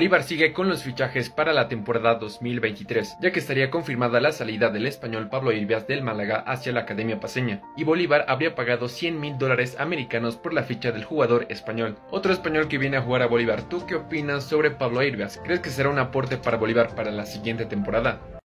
Bolívar sigue con los fichajes para la temporada 2023, ya que estaría confirmada la salida del español Pablo Irbias del Málaga hacia la Academia Paseña, y Bolívar habría pagado 100 mil dólares americanos por la ficha del jugador español. Otro español que viene a jugar a Bolívar, ¿tú qué opinas sobre Pablo Irbias? ¿Crees que será un aporte para Bolívar para la siguiente temporada?